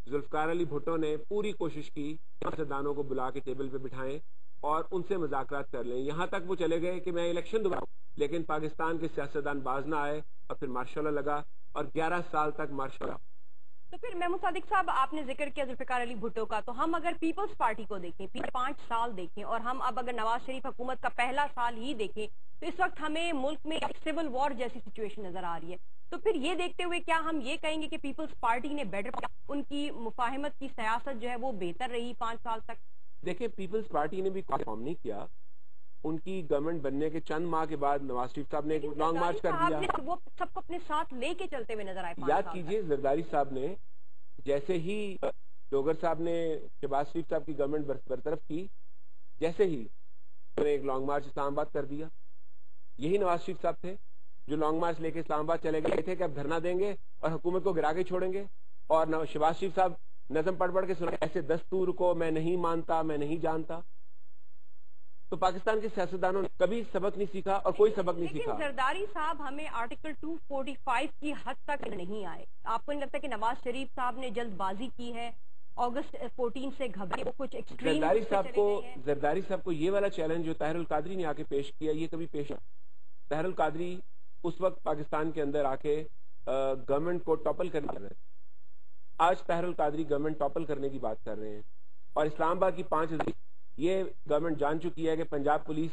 ذوالفقار علی بھٹو نے پوری کوشش کی دانوں کو بلا کے ٹیبل پہ بٹھائیں۔ اور ان سے مذاکرات کر لیں۔ یہاں تک وہ چلے گئے کہ میں الیکشن دوبارہ لیکن پاکستان کے سیاستدان باز نہ آئے اور پھر مارشاء اللہ لگا اور گیارہ سال تک مارشاء اللہ تو پھر محمود صادق صاحب، آپ نے ذکر کیا ذوالفقار علی بھٹو کا، تو ہم اگر پیپلز پارٹی کو دیکھیں پانچ سال دیکھیں اور ہم اب اگر نواز شریف حکومت کا پہلا سال ہی دیکھیں، تو اس وقت ہمیں ملک میں سول وار جیسی سچویشن نظر آ رہی ہے۔ تو پھر یہ دیکھتے ہوئے کیا ہم یہ کہیں گے کہ پیپلز پارٹی نے بیٹر ان کی مفاہمت کی سیاست جو ہے وہ بہتر رہی پانچ سال تک؟ دیکھیں پیپلز پارٹی نے بھی فارم نہیں کیا۔ ان کی گورنمنٹ بننے کے چند ماہ کے بعد نواز شریف صاحب نے ایک لانگ مارچ کر دیا۔ وہ سب کو اپنے ساتھ لے کے چلتے ہوئے نظر آئے یاد کیجیے زرداری صاحب نے جیسے ہی ڈوگر صاحب نے شہباز شریف صاحب کی گورنمنٹ برطرف کی جیسے ہی ایک لانگ مارچ اسلام آباد کر دیا۔ یہی نواز شریف صاحب تھے جو لانگ مارچ لے کے اسلام آباد چلے گئے تھے کہ اب دھرنا دیں گے اور حکومت کو گرا کے چھوڑیں گے۔ اور شہباز شریف صاحب نظم پڑھ پڑھ کے سنا ایسے دستور کو میں نہیں مانتا میں نہیں جانتا۔ تو پاکستان کے سیاستدانوں نے کبھی سبق نہیں سیکھا اور کوئی سبق نہیں سیکھا۔ زرداری صاحب ہمیں آرٹیکل 245 کی حد تک نہیں آئے۔ آپ کو نہیں لگتا کہ نواز شریف صاحب نے جلد بازی کی ہے؟ اگست 14 سے گھبرے کچھ زرداری صاحب کو زرداری صاحب کو یہ والا چیلنج جو طاہر القادری نے آکے پیش کیا یہ کبھی پیش طاہر القادری اس وقت پاکستان کے اندر آ کے گورنمنٹ کو ٹاپل کرنے رہے آج طاہر القادری گورنمنٹ ٹاپل کرنے کی بات کر رہے ہیں۔ اور اسلام آباد کی پانچ یہ گورنمنٹ جان چکی ہے کہ پنجاب پولیس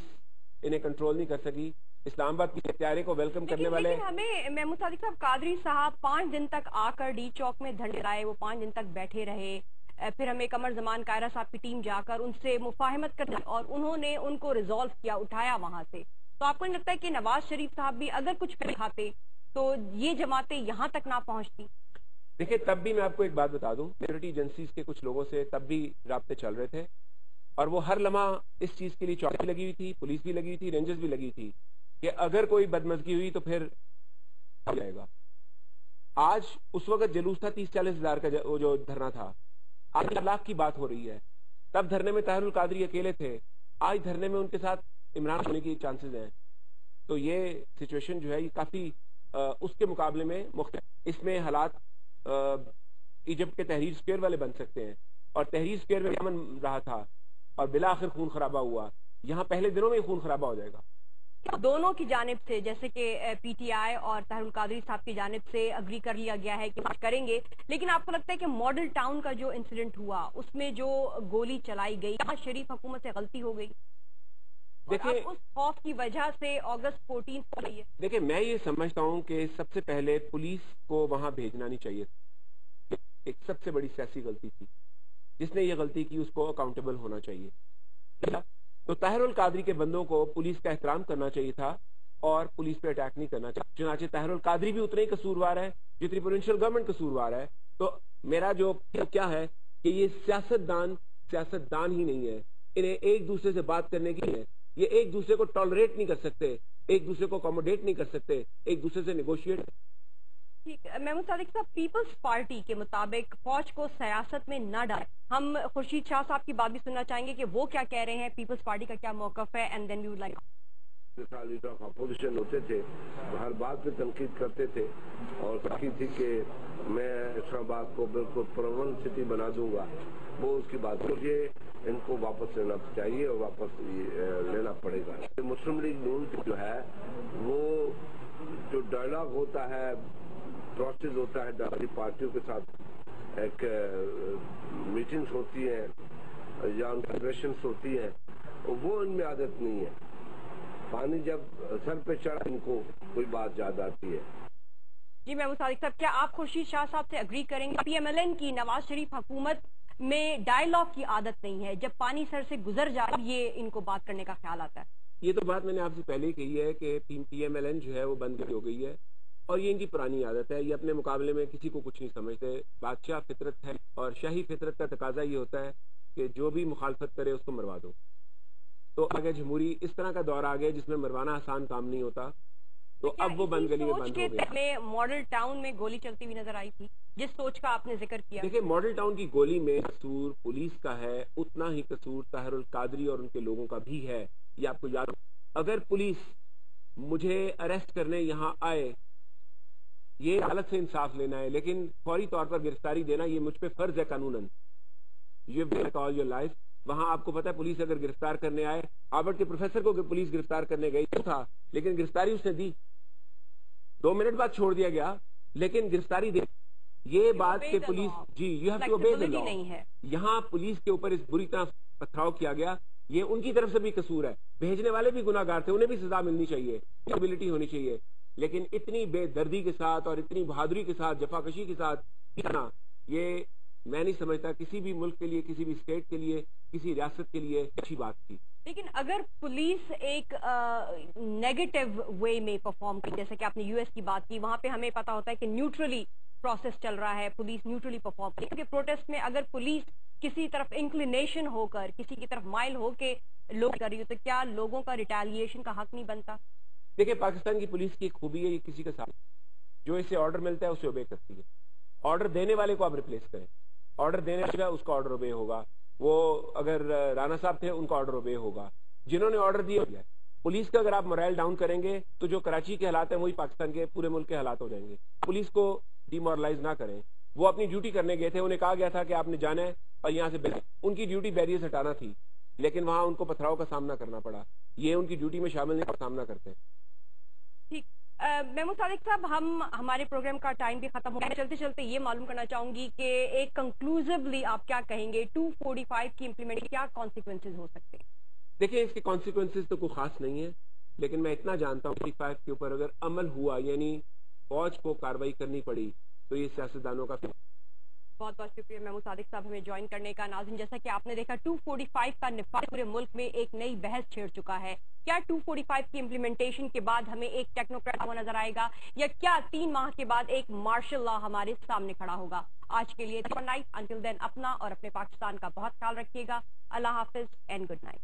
انہیں کنٹرول نہیں کر سکی۔ اسلام آباد کی اختیارے کو ویلکم کرنے والے ہمیں محمود صادق صاحب قادری صاحب پانچ دن تک آ کر ڈی چوک میں دھنڈ رائے وہ پانچ دن تک بیٹھے رہے۔ پھر ہمیں کمر زمان قائرہ صاحب کی ٹیم جا کر ان سے مفاہمت کر اور انہوں نے ان کو ریزالو کیا اٹھایا وہاں سے۔ تو آپ کو نہیں لگتا ہے کہ نواز شریف صاحب بھی اگر کچھ کھاتے تو یہ جماعتیں یہاں تک نہ پہنچتی؟ دیکھیں، تب بھی میں آپ کو ایک بات بتا دوں سیکورٹی ایجنسیز کے کچھ لوگوں سے تب بھی رابطے چل رہے تھے، اور وہ ہر لمحہ اس چیز کے لیے چوکی لگی ہوئی تھی، پولیس بھی لگی ہوئی تھی، رینجرز بھی لگی تھی، کہ اگر کوئی بدمزگی ہوئی تو پھر جائے گا۔ آج اس وقت جلوس تھا تیس چالیس ہزار کا جو دھرنا تھا۔ آج لاکھ کی بات ہو رہی ہے۔ تب دھرنے میں طاہر القادری اکیلے تھے۔ آج دھرنے میں ان کے ساتھ عمران ہونے کی چانسز ہیں۔ تو یہ سچویشن جو ہے، یہ کافی اس کے مقابلے میں مختلف، اس میں حالات ایجپٹ کے تحریر سکوئر والے بن سکتے ہیں۔ اور تحریر سکوئر میں امن رہا تھا اور بلا خون خرابہ ہوا۔ یہاں پہلے دنوں میں خون خرابہ ہو جائے گا۔ دونوں کی جانب سے، جیسے کہ پی ٹی آئی اور طاہر القادری صاحب کی جانب سے اگری کر لیا گیا ہے کہ کریں گے۔ لیکن آپ کو لگتا ہے کہ ماڈل ٹاؤن کا جو انسیڈنٹ ہوا، اس میں جو گولی چلائی گئی شریف حکومت سے غلطی ہو گئی۔ دیکھیں اس خوف کی وجہ سے اگست فورٹین ہے۔ دیکھیں میں یہ سمجھتا ہوں کہ سب سے پہلے پولیس کو وہاں بھیجنا نہیں چاہیے ایک سب سے بڑی سیاسی غلطی تھی۔ جس نے یہ غلطی کی اس کو اکاؤنٹیبل ہونا چاہیے۔ تو طاہر القادری کے بندوں کو پولیس کا احترام کرنا چاہیے تھا اور پولیس پہ اٹیک نہیں کرنا چاہیے۔ چنانچہ طاہر القادری بھی اتنا ہی قصوروار ہے جتنی پروونشل گورنمنٹ قصوروار ہے۔ تو میرا جو کیا ہے کہ یہ سیاست دان سیاست دان ہی نہیں ہے۔ انہیں ایک دوسرے سے بات کرنے کی ہے یہ ایک دوسرے کو ٹالریٹ نہیں کر سکتے، ایک دوسرے کو اکوموڈیٹ نہیں کر سکتے، ایک دوسرے سے نیگوشیٹ محمود صادق صاحب پیپلز پارٹی کے مطابق فوج کو سیاست میں نہ ڈالے ہم خورشید شاہ صاحب کی بات بھی سننا چاہیں گے کہ وہ کیا کہہ رہے ہیں پیپلز پارٹی کا کیا موقف ہے and then we like leader of opposition ہوتے تھے، ہر بات پہ تنقید کرتے تھے۔ اور کہی تھی کہ میں اسلام آباد کو بالکل پرون سٹی بنا دوں گا۔ وہ اس کی بات مجھے ان کو واپس لینا چاہیے اور واپس لینا پڑے گا۔ مسلم لیگ نون جو ہے، وہ جو ڈائلاگ ہوتا ہے پروسیس ہوتا ہے ڈالی پارٹیوں کے ساتھ ایک میٹنگز ہوتی ہیں یا انٹرگریشنز ہوتی ہیں، وہ ان میں عادت نہیں ہے۔ پانی جب سر پہ چڑھا ان کو کوئی بات یاد آتی ہے۔ جی میں صادق صاحب کیا آپ خورشید شاہ صاحب سے اگری کریں گے؟ پی ایم ایل این کی نواز شریف حکومت میں ڈائلاگ کی عادت نہیں ہے۔ جب پانی سر سے گزر جائے یہ ان کو بات کرنے کا خیال آتا ہے۔ یہ تو بات میں نے آپ سے پہلے ہی کہی ہے کہ پی ایم ایل این جو ہے وہ بند ہو گئی ہے اور یہ ان کی پرانی عادت ہے۔ یہ اپنے مقابلے میں کسی کو کچھ نہیں سمجھتے۔ بادشاہ فطرت ہے اور شاہی فطرت کا تقاضا یہ ہوتا ہے کہ جو بھی مخالفت کرے اس کو مروا دو۔ تو آگے جمہوری اس طرح کا دور آ گیا جس میں مروانا آسان کام نہیں ہوتا تو اب وہ بند گلی میں بند ہو گیا۔ ماڈل ٹاؤن میں گولی چلتی ہوئی نظر آئی تھی جس سوچ کا آپ نے ذکر کیا۔ دیکھیں ماڈل ٹاؤن کی گولی میں قصور پولیس کا ہے اتنا ہی قصور طاہر القادری اور ان کے لوگوں کا بھی ہے۔ یہ آپ کو یاد اگر پولیس مجھے اریسٹ کرنے یہاں آئے یہ حالت سے انصاف لینا ہے لیکن فوری طور پر گرفتاری دینا یہ مجھ پہ فرض ہے قانون لائف وہاں آپ کو پتا ہے پولیس اگر گرفتار کرنے آئے آبرٹ کے پروفیسر کو پولیس گرفتار کرنے گئی تھا لیکن گرفتاری اس نے دی۔ دو منٹ بعد چھوڑ دیا گیا لیکن گرفتاری دے۔ یہ بات کہ پولیس جی یو ہیو ٹو یہاں پولیس کے اوپر اس بری طرح پتھراؤ کیا گیا۔ یہ ان کی طرف سے بھی قصور ہے۔ بھیجنے والے بھی گناہ گار تھے انہیں بھی سزا ملنی چاہیے۔ ہونی چاہیے۔ لیکن اتنی بے دردی کے ساتھ اور اتنی بہادری کے ساتھ جفا کشی کے ساتھ یہ میں نہیں سمجھتا کسی بھی ملک کے لیے کسی بھی اسٹیٹ کے لیے کسی ریاست کے لیے اچھی بات تھی۔ لیکن اگر پولیس ایک نیگیٹو وے میں پرفارم کی جیسے کہ آپ نے یو ایس کی بات کی وہاں پہ ہمیں پتا ہوتا ہے کہ نیوٹرلی پروسیس چل رہا ہے پولیس نیوٹرلی پرفارم کی کیونکہ پروٹیسٹ میں اگر پولیس کسی طرف انکلینیشن ہو کر کسی کی طرف مائل ہو کے لوگ کر رہی ہو تو کیا لوگوں کا ریٹیلیشن کا حق نہیں بنتا؟ دیکھیں پاکستان کی پولیس کی ایک خوبی ہے یہ کسی کا ساتھ جو اسے آرڈر ملتا ہے اسے اوبے کرتی ہے۔ آرڈر دینے والے کو آپ ریپلیس کریں۔ آرڈر دینے والا اس کا آرڈر اوبے ہوگا۔ وہ اگر رانا صاحب تھے، ان کا آرڈر اوبے ہوگا۔ جنہوں نے آرڈر دیا، پولیس کا اگر آپ مرائل ڈاؤن کریں گے، تو جو کراچی کے حالات ہیں، وہی پاکستان کے پورے ملک کے حالات ہو جائیں گے۔ پولیس کو ڈی مورلائز نہ کریں۔ وہ اپنی ڈیوٹی کرنے گئے تھے، انہیں کہا گیا تھا کہ آپ نے جانا ہے اور یہاں سے ان کی ڈیوٹی بیریئر ہٹانا تھی، لیکن وہاں ان کو پتھراؤ کا سامنا کرنا پڑا۔ یہ ان کی ڈیوٹی میں شامل نہیں، سامنا کرتے ٹھیک۔ محمود صادق صاحب ہم ہمارے پروگرام کا ٹائم بھی ختم ہو گیا۔ چلتے چلتے یہ معلوم کرنا چاہوں گی کہ ایک کنکلوزولی آپ کیا کہیں گے؟ ٹو فورٹی فائیو کی امپلیمنٹ کیا کانسیکوینسز ہو سکتے ہیں؟ دیکھیں، اس کے کانسیکوینسز تو کوئی خاص نہیں ہے، لیکن میں اتنا جانتا ہوں فائیو کے اوپر اگر عمل ہوا یعنی فوج کو کاروائی کرنی پڑی، تو یہ سیاستدانوں کا بہت بہت شکریہ محمود صادق صاحب ہمیں جوائن کرنے کا. ناظرین، جیسا کہ آپ نے دیکھا 245 کا نفاذ پورے ملک میں ایک نئی بحث چھیڑ چکا ہے. کیا 245 کی امپلیمنٹیشن کے بعد ہمیں ایک ٹیکنوکریٹ ہوا نظر آئے گا یا کیا تین ماہ کے بعد ایک مارشل لا ہمارے سامنے کھڑا ہوگا؟ آج کے لیے انٹل دین اپنا اور اپنے پاکستان کا بہت خیال رکھیے گا. اللہ حافظ اینڈ گڈ نائٹ